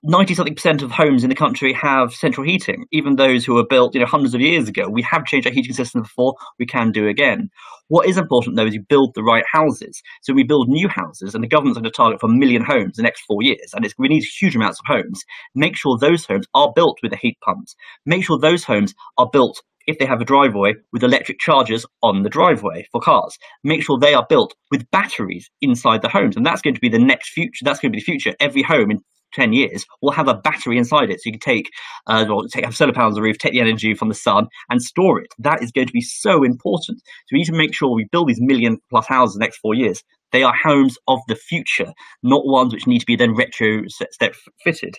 90 something percent of homes in the country have central heating, even those who were built you know hundreds of years ago. We have changed our heating system before, we can do again. What is important though is you build the right houses. So we build new houses, and the government's to target for a million homes in the next four years, and we need huge amounts of homes. Make sure those homes are built with the heat pumps. Make sure those homes are built if they have a driveway with electric chargers on the driveway for cars. Make sure they are built with batteries inside the homes. And that's going to be the next future. That's going to be the future. Every home in 10 years will have a battery inside it. So you can take, uh, well, take, have solar panels on the roof, take the energy from the sun and store it. That is going to be so important. So we need to make sure we build these million plus houses the next four years. They are homes of the future, not ones which need to be then retro step fitted.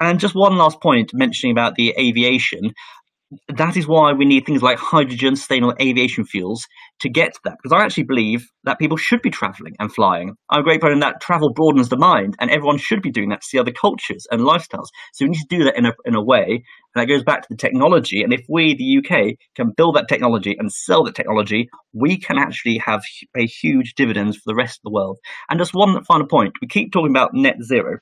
And just one last point mentioning about the aviation that is why we need things like hydrogen, sustainable aviation fuels to get to that. Because I actually believe that people should be traveling and flying. I'm a great proponent that travel broadens the mind, and everyone should be doing that to see other cultures and lifestyles. So we need to do that in a, in a way, and that goes back to the technology. And if we, the UK, can build that technology and sell that technology, we can actually have a huge dividends for the rest of the world. And just one final point we keep talking about net zero.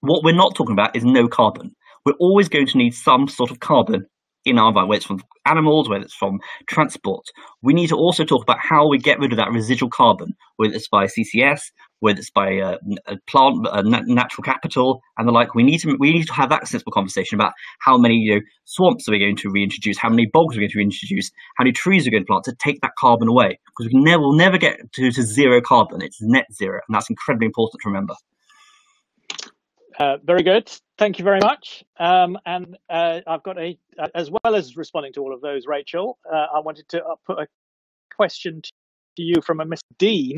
What we're not talking about is no carbon. We're always going to need some sort of carbon in our environment, whether it's from animals, whether it's from transport. We need to also talk about how we get rid of that residual carbon, whether it's by CCS, whether it's by uh, plant, a natural capital, and the like. We need to we need to have that sensible conversation about how many you know swamps are we going to reintroduce, how many bogs are we going to reintroduce, how many trees are we going to plant to take that carbon away. Because we never will never get to, to zero carbon. It's net zero, and that's incredibly important to remember. Uh, very good. Thank you very much. Um, and uh, I've got a, uh, as well as responding to all of those, Rachel, uh, I wanted to uh, put a question to you from a Miss Dean,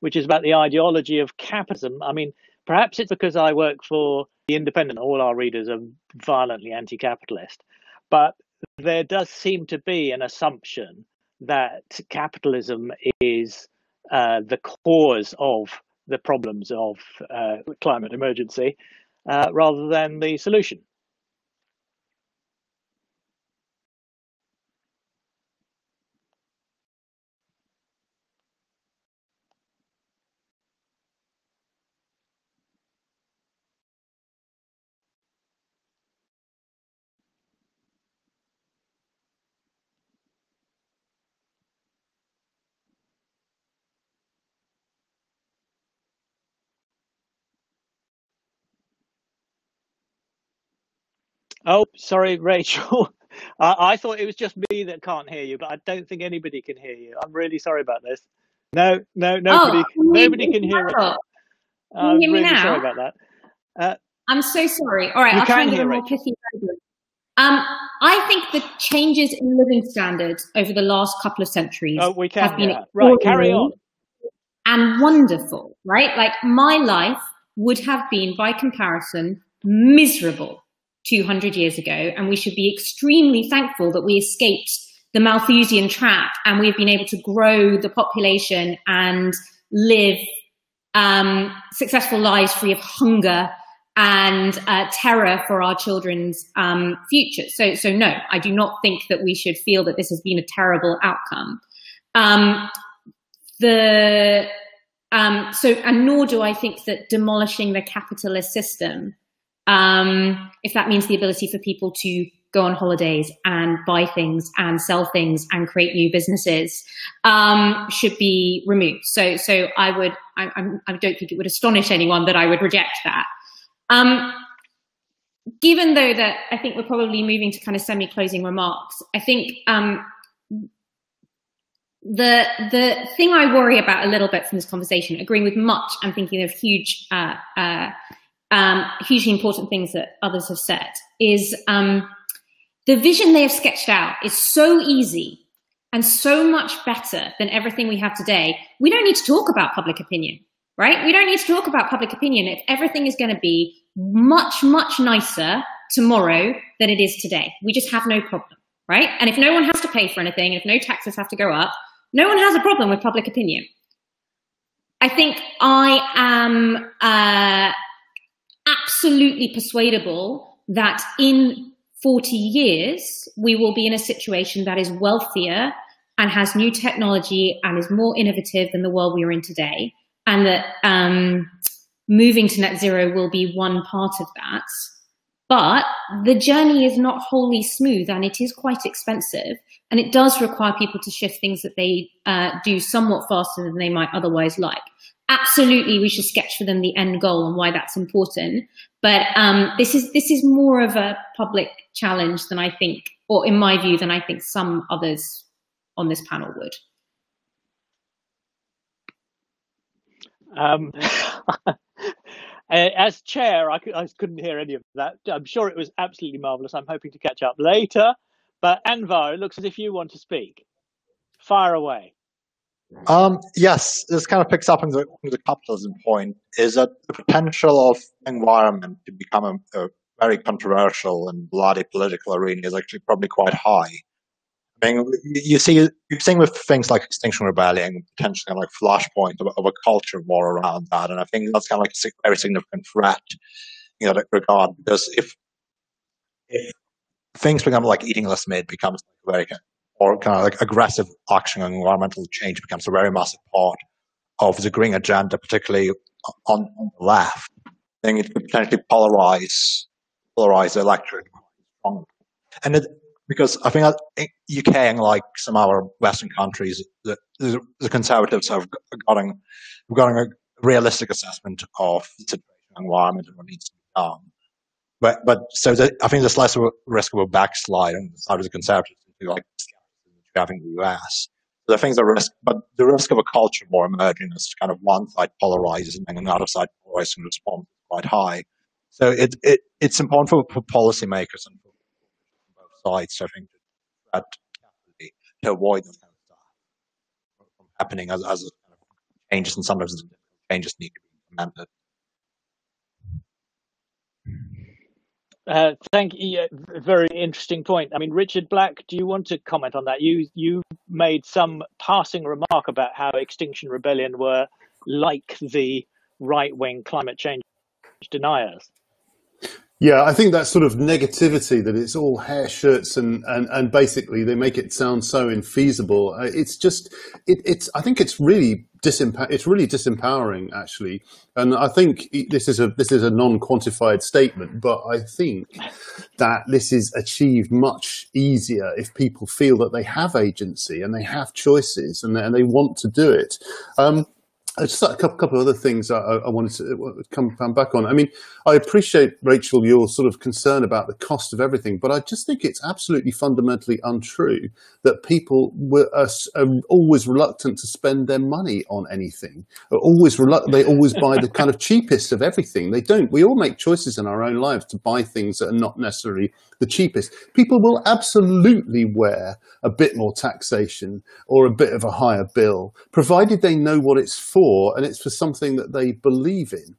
which is about the ideology of capitalism. I mean, perhaps it's because I work for The Independent, all our readers are violently anti capitalist, but there does seem to be an assumption that capitalism is the cause of the problems of uh, climate emergency uh, rather than the solution. Oh, sorry, Rachel. I, I, thought it was just me that can't hear you, but I don't think anybody can hear you. I'm really sorry about this. No, no, nobody, oh, nobody can hear it. I'm really now? sorry about that. Uh, I'm so sorry. All right, I'll try and get a more pithy um, I think the changes in living standards over the last couple of centuries oh, we can, have been yeah. right. Carry on. and wonderful. Right, like my life would have been, by comparison, miserable 200 years ago. And we should be extremely thankful that we escaped the Malthusian trap and we've been able to grow the population and live um, successful lives free of hunger and uh, terror for our children's um, future. So, so no, I do not think that we should feel that this has been a terrible outcome. Um, the um, so, and nor do I think that demolishing the capitalist system um, if that means the ability for people to go on holidays and buy things and sell things and create new businesses um, should be removed. So, so I would, I, I, don't think it would astonish anyone that I would reject that. Um, given though that I think we're probably moving to kind of semi-closing remarks, I think um, the the thing I worry about a little bit from this conversation, agreeing with much, I'm thinking of huge. Uh, uh, um, hugely important things that others have said is um, the vision they have sketched out is so easy and so much better than everything we have today. We don't need to talk about public opinion, right? We don't need to talk about public opinion if everything is going to be much, much nicer tomorrow than it is today. We just have no problem, right? And if no one has to pay for anything, if no taxes have to go up, no one has a problem with public opinion. I think I am uh, absolutely persuadable that in 40 years, we will be in a situation that is wealthier and has new technology and is more innovative than the world we are in today. And that um, moving to net zero will be one part of that. But the journey is not wholly smooth and it is quite expensive. And it does require people to shift things that they uh, do somewhat faster than they might otherwise like absolutely we should sketch for them the end goal and why that's important. But um, this is this is more of a public challenge than I think, or in my view, than I think some others on this panel would. Um, as chair, I, I, couldn't hear any of that. I'm sure it was absolutely marvelous. I'm hoping to catch up later. But Anvar, it looks as if you want to speak. Fire away. Um, yes, this kind of picks up on the, on the capitalism point, is that the potential of environment to become a, a very controversial and bloody political arena is actually probably quite high. I mean, you see, you're seeing with things like Extinction Rebellion, potentially like flashpoint of, of, a culture war around that, and I think that's kind of like a very significant threat in that regard because if if things become like eating less meat becomes very or kind of like aggressive action on environmental change becomes a very massive part of the green agenda, particularly on, on the left, then it could potentially polarize polarize the electorate. And it, because I think UK and like some other Western countries, the, the, the conservatives have gotten, gotten a realistic assessment of the situation environment and what needs to be done. But but so the, I think there's less of a risk of a backslide on the side of the conservatives, like have in the US. I think the risk, but the risk of a culture more emerging as kind of one side polarizes and then another side polarizes and responds quite high. So it, it it's important for, for policymakers and for both sides, I think, to, to avoid that kind of stuff from happening as, as changes and sometimes changes need to be implemented. Uh, thank you. Very interesting point. I mean, Richard Black, do you want to comment on that? You you made some passing remark about how Extinction Rebellion were like the right wing climate change deniers. Yeah, I think that sort of negativity that it's all hair shirts and, and, and basically they make it sound so infeasible. Uh, it's just, it, it's, I think it's really disempower, it's really disempowering actually. And I think this is a, this is a non-quantified statement, but I think that this is achieved much easier if people feel that they have agency and they have choices and they, and they want to do it. Um, just a couple, couple of other things I, I wanted to uh, come, come back on. I mean, I appreciate, Rachel, your sort of concern about the cost of everything, but I just think it's absolutely fundamentally untrue that people were are, are always reluctant to spend their money on anything. Always reluctant, they always buy the kind of cheapest of everything. They don't. We all make choices in our own lives to buy things that are not necessarily the cheapest. People will absolutely wear a bit more taxation or a bit of a higher bill, provided they know what it's for and it's for something that they believe in.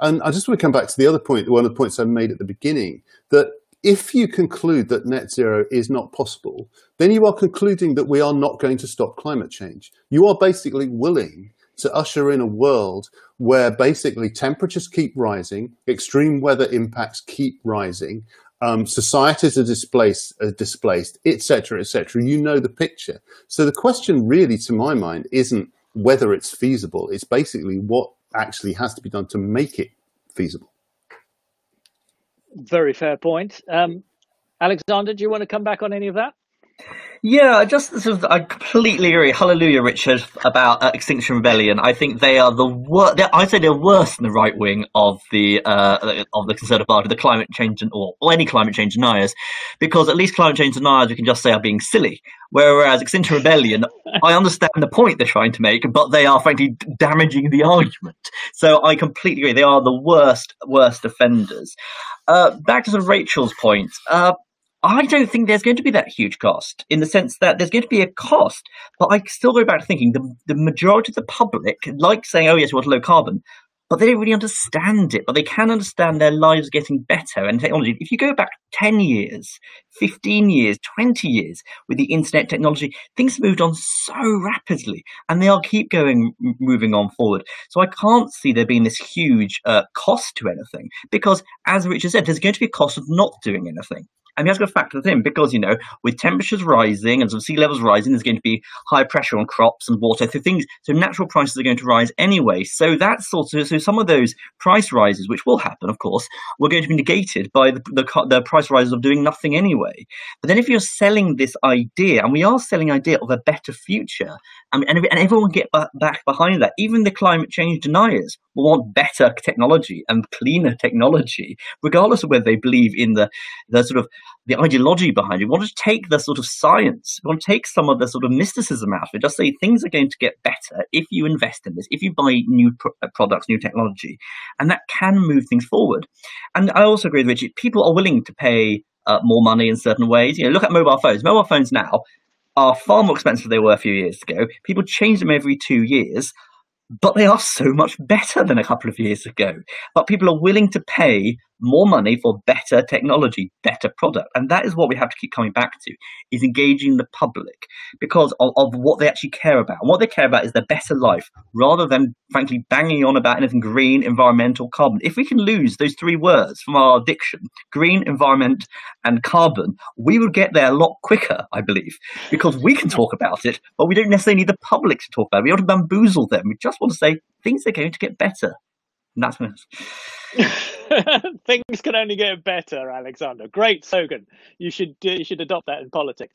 And I just want to come back to the other point, one of the points I made at the beginning, that if you conclude that net zero is not possible, then you are concluding that we are not going to stop climate change. You are basically willing to usher in a world where basically temperatures keep rising, extreme weather impacts keep rising, um, societies are displaced, are displaced, etc., etc. You know the picture. So the question, really, to my mind, isn't whether it's feasible. It's basically what actually has to be done to make it feasible. Very fair point. Um, Alexander, do you want to come back on any of that? Yeah, just sort of, I completely agree. Hallelujah, Richard, about uh, Extinction Rebellion. I think they are the worst. I say they're worse than the right wing of the uh, of the Conservative Party, the climate change or, or any climate change deniers, because at least climate change deniers we can just say are being silly. Whereas Extinction Rebellion, I understand the point they're trying to make, but they are frankly damaging the argument. So I completely agree. They are the worst, worst offenders. Uh, back to sort of Rachel's point. Uh, I don't think there's going to be that huge cost in the sense that there's going to be a cost, but I still go back to thinking the, the majority of the public like saying, oh, yes, we want low carbon, but they don't really understand it, but they can understand their lives getting better and technology. If you go back 10 years, 15 years, 20 years with the internet technology, things have moved on so rapidly and they'll keep going, moving on forward. So I can't see there being this huge uh, cost to anything because, as Richard said, there's going to be a cost of not doing anything. And we have to factor that in because, you know, with temperatures rising and some sea levels rising, there's going to be high pressure on crops and water. So things, so natural prices are going to rise anyway. So that's sort of, so some of those price rises, which will happen, of course, were going to be negated by the, the, the price rises of doing nothing anyway. But then if you're selling this idea, and we are selling idea of a better future, and, and, and everyone get back behind that, even the climate change deniers will want better technology and cleaner technology, regardless of whether they believe in the, the sort of the ideology behind it. We want to take the sort of science, we want to take some of the sort of mysticism out of it, just say things are going to get better if you invest in this, if you buy new uh, products, new technology, and that can move things forward. And I also agree with Richard, people are willing to pay uh, more money in certain ways. You know, look at mobile phones. Mobile phones now are far more expensive than they were a few years ago. People change them every two years but they are so much better than a couple of years ago. But people are willing to pay more money for better technology, better product. And that is what we have to keep coming back to, is engaging the public because of, of what they actually care about. And what they care about is their better life rather than, frankly, banging on about anything green, environmental, carbon. If we can lose those three words from our diction, green, environment, and carbon, we will get there a lot quicker, I believe, because we can talk about it, but we don't necessarily need the public to talk about it. We want to bamboozle them. We just want to say things are going to get better. And that's what Things can only get better, Alexander. Great slogan. You should you should adopt that in politics.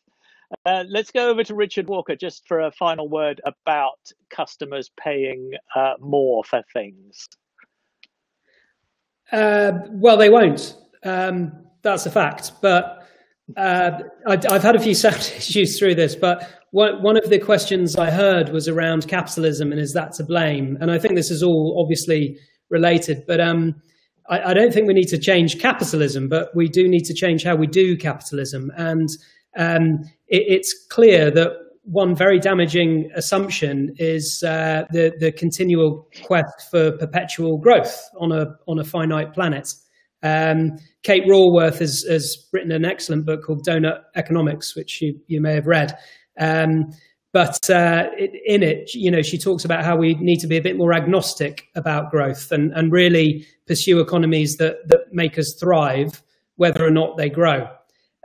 Uh, let's go over to Richard Walker just for a final word about customers paying uh, more for things. Uh, well, they won't. Um, that's a fact. But uh, I, have had a few sound issues through this. But one, one of the questions I heard was around capitalism and is that to blame? And I think this is all obviously related. But um, I, I, don't think we need to change capitalism, but we do need to change how we do capitalism. And um, it, it's clear that one very damaging assumption is uh, the the continual quest for perpetual growth on a on a finite planet. Um, Kate Raworth has, has written an excellent book called Doughnut Economics, which you, you may have read. Um, but uh, in it, you know, she talks about how we need to be a bit more agnostic about growth and, and really pursue economies that, that make us thrive, whether or not they grow.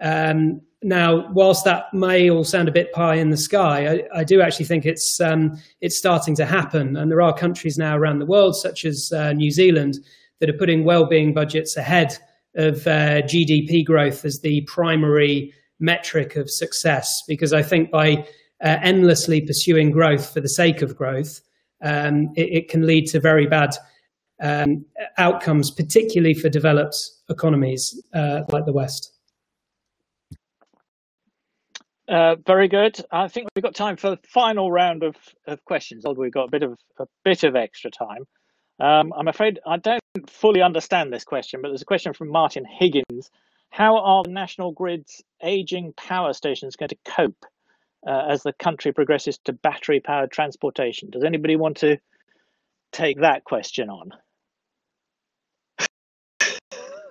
Um, now, whilst that may all sound a bit pie in the sky, I, I do actually think it's um, it's starting to happen, and there are countries now around the world, such as uh, New Zealand, that are putting well-being budgets ahead of uh, GDP growth as the primary metric of success. Because I think by uh, endlessly pursuing growth for the sake of growth, um, it, it, can lead to very bad um, outcomes, particularly for developed economies uh, like the West. Uh, very good. I think we've got time for the final round of, of questions. Although we've got a bit of a bit of extra time. Um, I'm afraid I don't fully understand this question, but there's a question from Martin Higgins. How are the national grid's aging power stations going to cope uh, as the country progresses to battery powered transportation? Does anybody want to take that question on?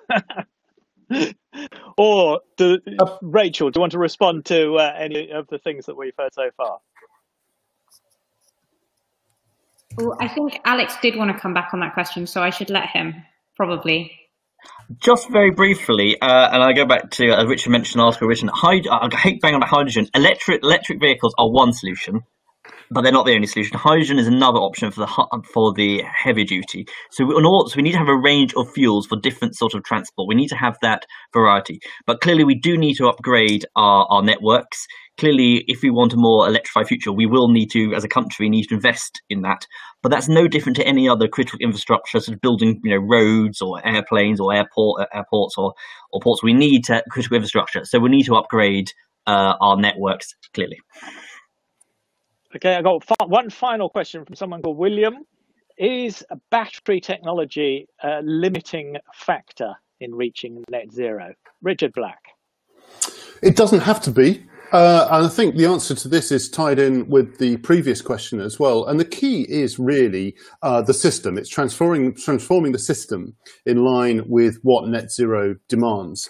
or do, uh, Rachel, do you want to respond to uh, any of the things that we've heard so far? Well, I think Alex did want to come back on that question, so I should let him probably. Just very briefly, uh, and I go back to uh, Richard mentioned article written. I hate banging on about hydrogen. Electric electric vehicles are one solution but they're not the only solution. Hydrogen is another option for the for the heavy duty. So we, so we need to have a range of fuels for different sort of transport. We need to have that variety. But clearly, we do need to upgrade our, our networks. Clearly, if we want a more electrified future, we will need to, as a country, need to invest in that. But that's no different to any other critical infrastructure, sort of building, you know, roads or airplanes or airport airports or or ports. We need to, critical infrastructure, so we need to upgrade uh, our networks. Clearly. Okay, I got one final question from someone called William. Is battery technology a limiting factor in reaching net zero? Richard Black. It doesn't have to be. Uh, and I think the answer to this is tied in with the previous question as well. And the key is really uh, the system. It's transforming transforming the system in line with what net zero demands.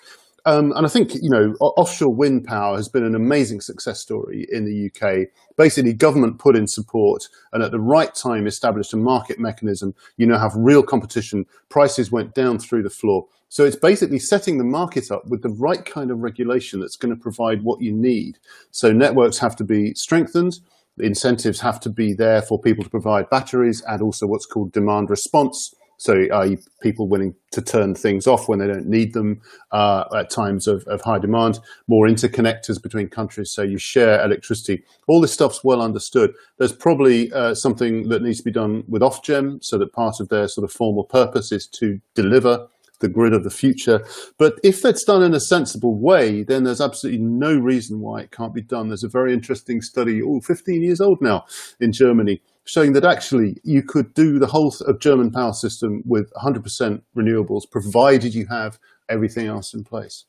Um, and I think, you know, offshore wind power has been an amazing success story in the UK. Basically, government put in support and at the right time established a market mechanism. You now have real competition. Prices went down through the floor. So it's basically setting the market up with the right kind of regulation that's going to provide what you need. So networks have to be strengthened. Incentives have to be there for people to provide batteries and also what's called demand response so are people willing to turn things off when they don't need them uh, at times of, of, high demand? More interconnectors between countries, so you share electricity. All this stuff's well understood. There's probably uh, something that needs to be done with Ofgem, so that part of their sort of formal purpose is to deliver the grid of the future. But if that's done in a sensible way, then there's absolutely no reason why it can't be done. There's a very interesting study, oh, 15 years old now, in Germany, showing that actually you could do the whole of German power system with 100% renewables, provided you have everything else in place.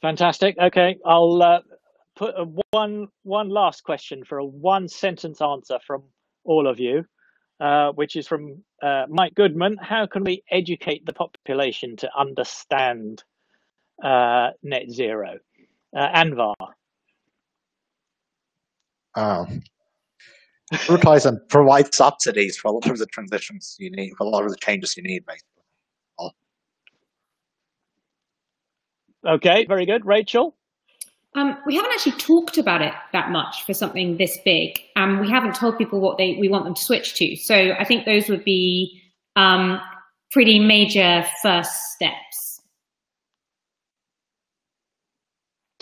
Fantastic. Okay, I'll uh, put a one one last question for a one sentence answer from all of you, uh, which is from uh, Mike Goodman. How can we educate the population to understand uh, net zero? Uh, Anvar. Um, advertise and provide subsidies for a lot of the transitions you need, for a lot of the changes you need, basically. Okay, very good. Rachel? Um, we haven't actually talked about it that much for something this big. Um, we haven't told people what they we want them to switch to. So I think those would be um, pretty major first steps.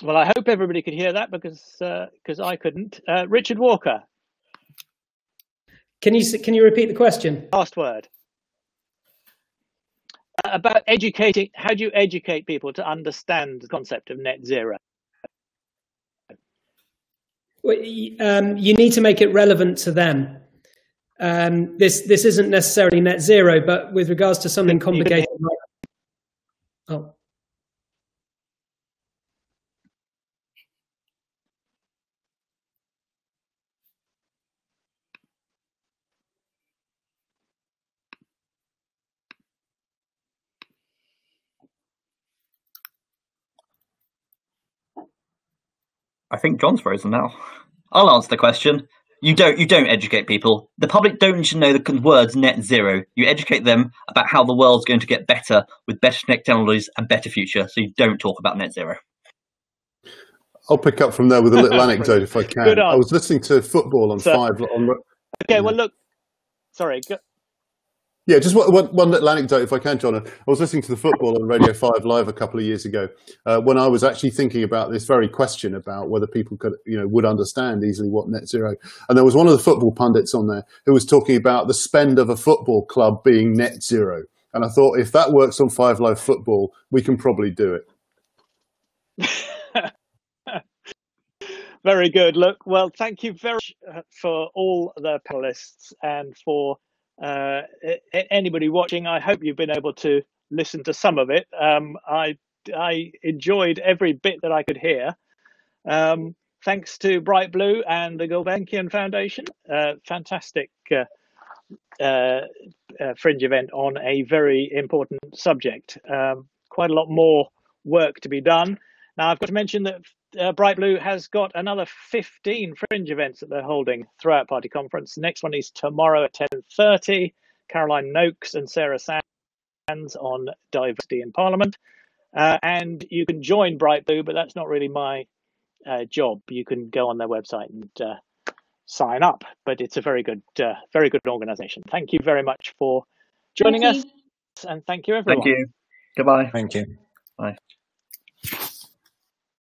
Well, I hope everybody could hear that because because uh, I couldn't. Uh, Richard Walker. Can you can you repeat the question? Last word. Uh, about educating, how do you educate people to understand the concept of net zero? Well, um, you need to make it relevant to them. Um, this this isn't necessarily net zero, but with regards to something complicated. Like, oh. I think John's frozen now. I'll answer the question. You don't you don't educate people. The public don't need to know the words net zero. You educate them about how the world's going to get better with better technologies and better future. So you don't talk about net zero. I'll pick up from there with a little anecdote if I can. I was listening to football on so, five on. Okay, well look, sorry. Go, yeah, just one, one, one, little anecdote, if I can, John. I was listening to the football on Radio 5 Live a couple of years ago uh, when I was actually thinking about this very question about whether people could, you know, would understand easily what net zero. And there was one of the football pundits on there who was talking about the spend of a football club being net zero. And I thought, if that works on 5 Live Football, we can probably do it. very good. Look, well, thank you very much uh, for all the panelists and for uh, anybody watching, I hope you've been able to listen to some of it. Um, I I enjoyed every bit that I could hear. Um, thanks to Bright Blue and the Gulbenkian Foundation. Uh, fantastic uh, uh, uh, fringe event on a very important subject. Um, quite a lot more work to be done. Now, I've got to mention that uh, Bright Blue has got another 15 fringe events that they're holding throughout Party Conference. The next one is tomorrow at 10.30. Caroline Nokes and Sarah Sands on diversity in Parliament. Uh, and you can join Bright Blue, but that's not really my uh, job. You can go on their website and uh, sign up. But it's a very good, uh, very good organisation. Thank you very much for joining thank us, and thank you everyone. Thank you. Goodbye. Thank you.